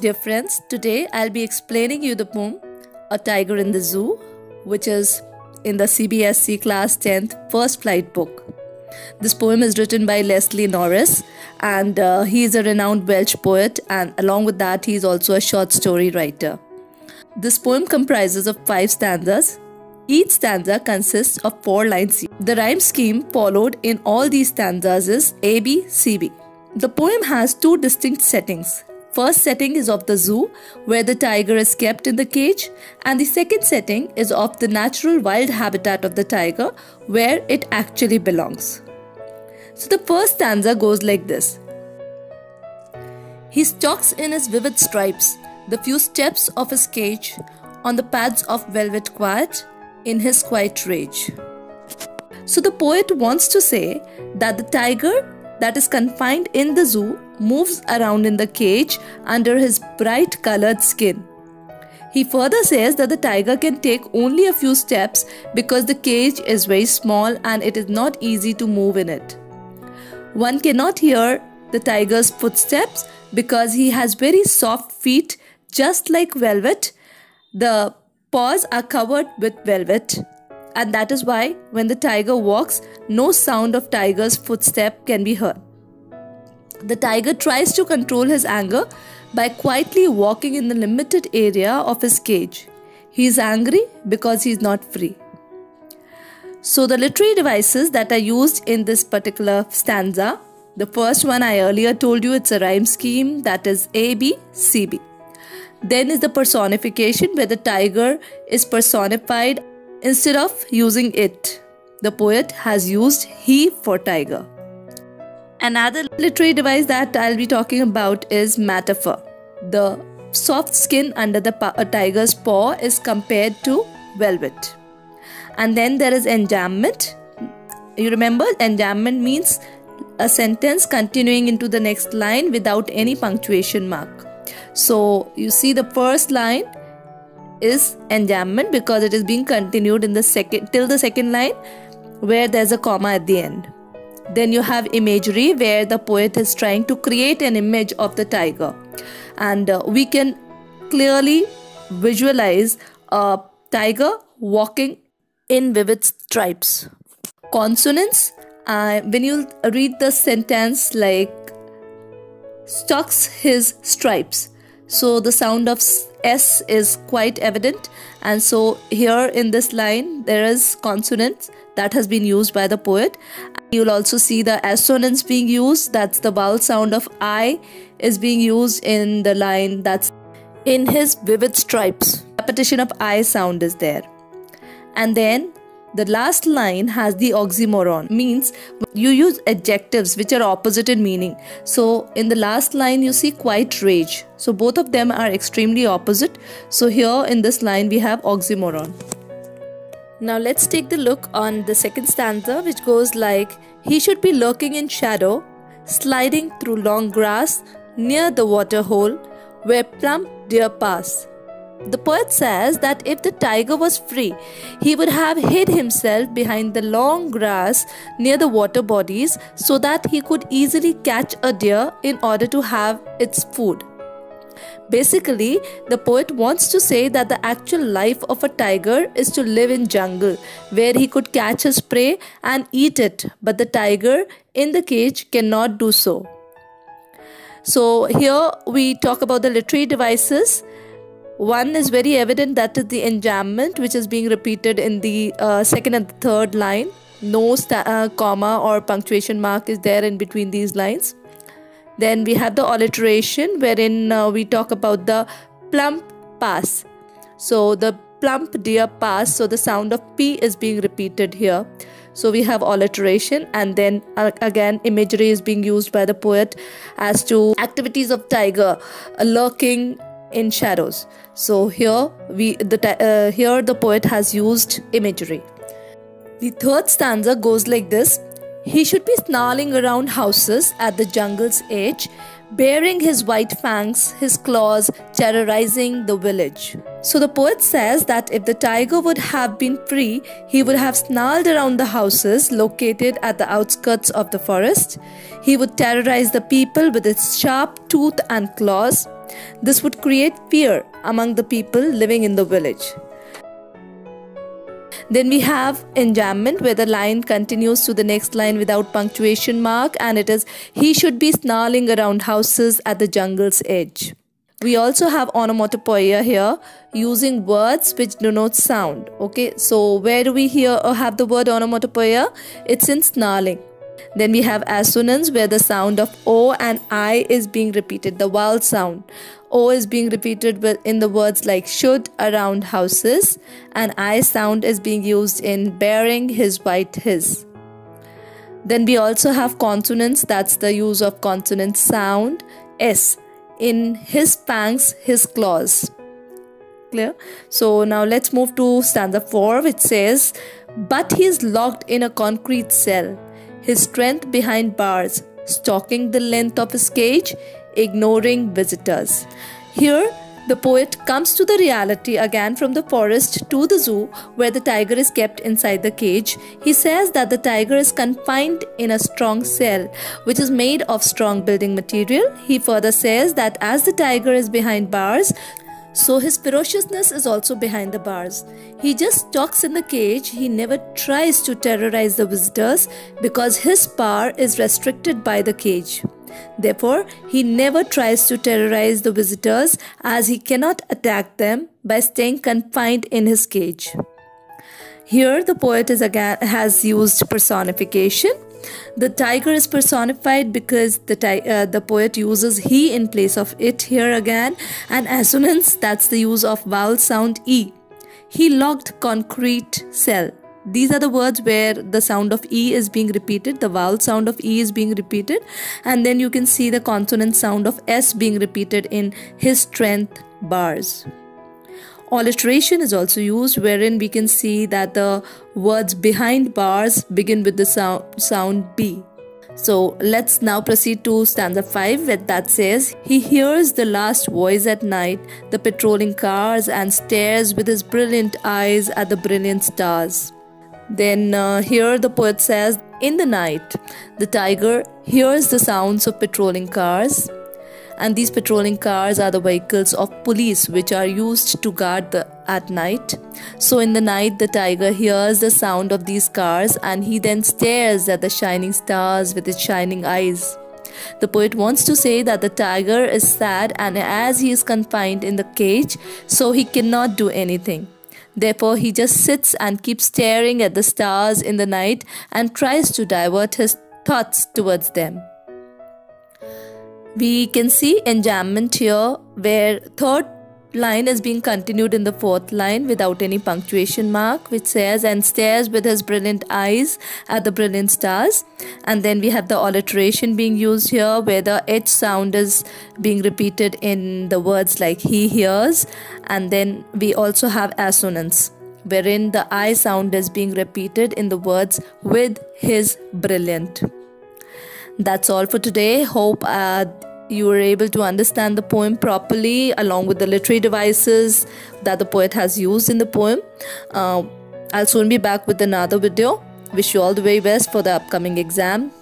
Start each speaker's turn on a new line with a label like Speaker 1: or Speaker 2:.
Speaker 1: Dear friends, today I'll be explaining you the poem A Tiger in the Zoo, which is in the CBSE Class 10th First Flight book. This poem is written by Leslie Norris, and uh, he is a renowned Welsh poet, and along with that, he is also a short story writer. This poem comprises of five stanzas. Each stanza consists of four lines. The rhyme scheme followed in all these stanzas is A B C B. The poem has two distinct settings First setting is of the zoo, where the tiger is kept in the cage, and the second setting is of the natural wild habitat of the tiger, where it actually belongs. So the first stanza goes like this He stalks in his vivid stripes, the few steps of his cage, on the pads of velvet quiet, in his quiet rage. So the poet wants to say that the tiger that is confined in the zoo moves around in the cage under his bright colored skin. He further says that the tiger can take only a few steps because the cage is very small and it is not easy to move in it. One cannot hear the tiger's footsteps because he has very soft feet just like velvet. The paws are covered with velvet and that is why when the tiger walks, no sound of tiger's footstep can be heard. The tiger tries to control his anger by quietly walking in the limited area of his cage. He is angry because he is not free. So, the literary devices that are used in this particular stanza the first one I earlier told you it's a rhyme scheme that is A B C B. Then is the personification where the tiger is personified Instead of using it, the poet has used he for tiger. Another literary device that I'll be talking about is metaphor. The soft skin under the tiger's paw is compared to velvet. And then there is enjambment. You remember, enjambment means a sentence continuing into the next line without any punctuation mark. So you see the first line is enjambment because it is being continued in the second till the second line where there's a comma at the end then you have imagery where the poet is trying to create an image of the tiger. And uh, we can clearly visualize a tiger walking in vivid stripes. Consonance uh, when you read the sentence like stalks his stripes. So the sound of S is quite evident. And so here in this line there is consonance that has been used by the poet. You'll also see the assonance being used that's the vowel sound of I is being used in the line that's in his vivid stripes. Repetition of I sound is there. And then the last line has the oxymoron, means you use adjectives which are opposite in meaning. So in the last line, you see quite rage. So both of them are extremely opposite. So here in this line, we have oxymoron. Now let's take the look on the second stanza, which goes like He should be lurking in shadow, sliding through long grass near the water hole where plump deer pass. The poet says that if the tiger was free, he would have hid himself behind the long grass near the water bodies so that he could easily catch a deer in order to have its food. Basically, the poet wants to say that the actual life of a tiger is to live in jungle where he could catch his prey and eat it, but the tiger in the cage cannot do so. So here we talk about the literary devices. One is very evident that is the enjambment which is being repeated in the uh, second and third line. No uh, comma or punctuation mark is there in between these lines then we have the alliteration wherein uh, we talk about the plump pass. So the plump deer pass so the sound of p is being repeated here. So we have alliteration and then uh, again imagery is being used by the poet as to activities of tiger uh, lurking in shadows. So here we the uh, here the poet has used imagery. The third stanza goes like this he should be snarling around houses at the jungle's edge baring his white fangs, his claws, terrorizing the village. So the poet says that if the tiger would have been free, he would have snarled around the houses located at the outskirts of the forest. He would terrorize the people with his sharp tooth and claws. This would create fear among the people living in the village. Then we have enjambment where the line continues to the next line without punctuation mark and it is he should be snarling around houses at the jungle's edge. We also have onomatopoeia here using words which denote sound. Okay, so where do we hear or have the word onomatopoeia? It's in snarling. Then we have assonance where the sound of O and I is being repeated, the vowel sound. O is being repeated in the words like should around houses and I sound is being used in baring his white his. Then we also have consonance, that's the use of consonant sound S in his pangs, his claws. Clear? So now let's move to stanza 4 which says, But he is locked in a concrete cell his strength behind bars, stalking the length of his cage, ignoring visitors. Here, the poet comes to the reality again from the forest to the zoo where the tiger is kept inside the cage. He says that the tiger is confined in a strong cell which is made of strong building material. He further says that as the tiger is behind bars, so his ferociousness is also behind the bars. He just talks in the cage, he never tries to terrorize the visitors because his power is restricted by the cage. Therefore, he never tries to terrorize the visitors as he cannot attack them by staying confined in his cage. Here, the poet again, has used personification the tiger is personified because the, uh, the poet uses he in place of it here again, and assonance that's the use of vowel sound e. He locked concrete cell. These are the words where the sound of E is being repeated, the vowel sound of E is being repeated, and then you can see the consonant sound of S being repeated in his strength bars. Alliteration is also used wherein we can see that the words behind bars begin with the sound, sound B. So let's now proceed to stanza 5 where that says, He hears the last voice at night, the patrolling cars, and stares with his brilliant eyes at the brilliant stars. Then uh, here the poet says, In the night, the tiger hears the sounds of patrolling cars and these patrolling cars are the vehicles of police which are used to guard the at night. So in the night the tiger hears the sound of these cars and he then stares at the shining stars with his shining eyes. The poet wants to say that the tiger is sad and as he is confined in the cage so he cannot do anything. Therefore, he just sits and keeps staring at the stars in the night and tries to divert his thoughts towards them. We can see enjambment here where third line is being continued in the fourth line without any punctuation mark which says and stares with his brilliant eyes at the brilliant stars. And then we have the alliteration being used here where the h sound is being repeated in the words like he hears. And then we also have assonance wherein the i sound is being repeated in the words with his brilliant. That's all for today. Hope uh, you were able to understand the poem properly along with the literary devices that the poet has used in the poem. Uh, I'll soon be back with another video. Wish you all the very best for the upcoming exam.